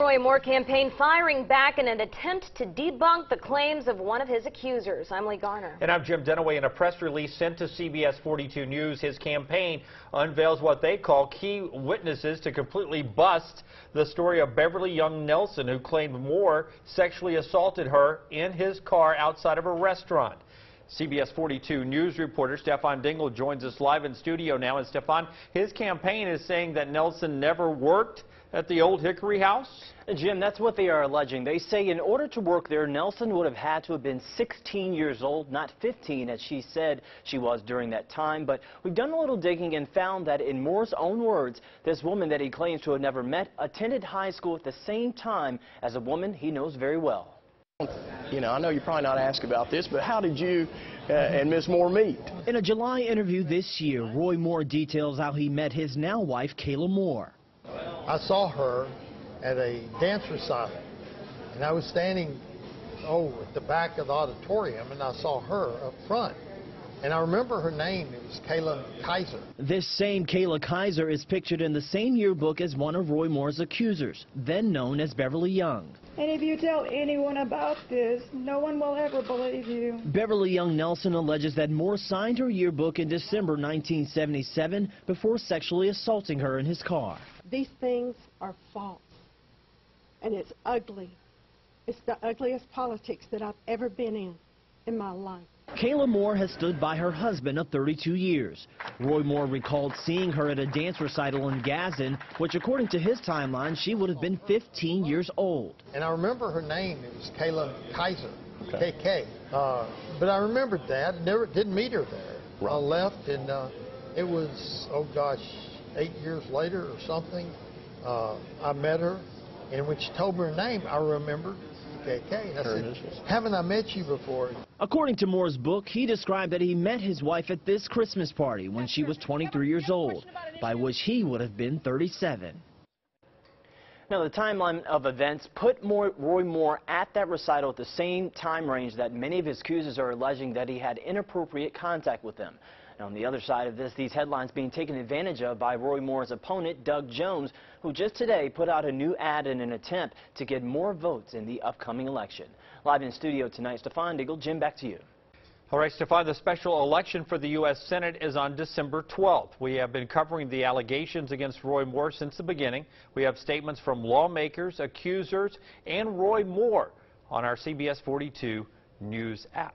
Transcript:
Roy Moore campaign firing back in an attempt to debunk the claims of one of his accusers. I'm Lee Garner. And I'm Jim Dunaway. In a press release sent to CBS 42 News, his campaign unveils what they call key witnesses to completely bust the story of Beverly Young Nelson, who claimed Moore sexually assaulted her in his car outside of a restaurant. CBS 42 News reporter Stephon Dingle joins us live in studio now. And Stephon, his campaign is saying that Nelson never worked at the old Hickory House? Jim, that's what they are alleging. They say in order to work there, Nelson would have had to have been 16 years old, not 15 as she said she was during that time. But we've done a little digging and found that in Moore's own words, this woman that he claims to have never met attended high school at the same time as a woman he knows very well. You know, I know you're probably not asked about this, but how did you uh, and Miss Moore meet? In a July interview this year, Roy Moore details how he met his now wife, Kayla Moore. I saw her at a dance recital, and I was standing, oh, at the back of the auditorium, and I saw her up front. And I remember her name. It was Kayla Kiser. This same Kayla Kiser is pictured in the same yearbook as one of Roy Moore's accusers, then known as Beverly Young. And if you tell anyone about this, no one will ever believe you. Beverly Young Nelson alleges that Moore signed her yearbook in December 1977 before sexually assaulting her in his car. These things are false. And it's ugly. It's the ugliest politics that I've ever been in in my life. Kayla Moore has stood by her husband of 32 years. Roy Moore recalled seeing her at a dance recital in Gadsden, which according to his timeline, she would have been 15 years old. And I remember her name. It was Kayla Kiser, okay. KK. Uh, but I remembered that. Never didn't meet her there. Right. I left, and uh, it was, oh gosh, eight years later or something, uh, I met her, and when she told me her name, I remembered KK. And I said, haven't I met you before? According to Moore's book, he described that he met his wife at this Christmas party when she was 23 years old, by which he would have been 37. Now, the timeline of events put Moore, Roy Moore at that recital at the same time range that many of his accusers are alleging that he had inappropriate contact with them. On the other side of this, these headlines being taken advantage of by Roy Moore's opponent, Doug Jones, who just today put out a new ad in an attempt to get more votes in the upcoming election. Live in studio tonight, Stephon Dingle. Jim, back to you. All right, Stephon, the special election for the U.S. Senate is on December 12th. We have been covering the allegations against Roy Moore since the beginning. We have statements from lawmakers, accusers, and Roy Moore on our CBS 42 News app.